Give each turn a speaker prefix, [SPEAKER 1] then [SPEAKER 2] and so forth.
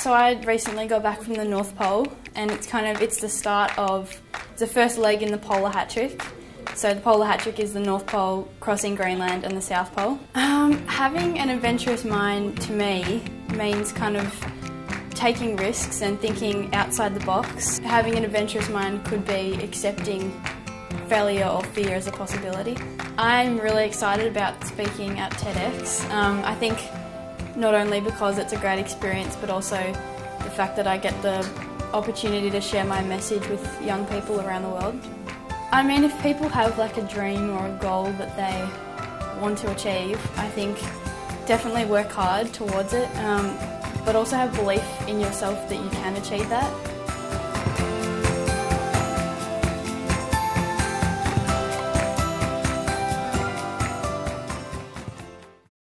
[SPEAKER 1] So I recently got back from the North Pole, and it's kind of it's the start of the first leg in the polar hat trick. So the polar hat trick is the North Pole crossing Greenland and the South Pole. Um, having an adventurous mind to me means kind of taking risks and thinking outside the box. Having an adventurous mind could be accepting failure or fear as a possibility. I'm really excited about speaking at TEDx. Um, I think not only because it's a great experience, but also the fact that I get the opportunity to share my message with young people around the world. I mean, if people have like a dream or a goal that they want to achieve, I think definitely work hard towards it, um, but also have belief in yourself that you can achieve that.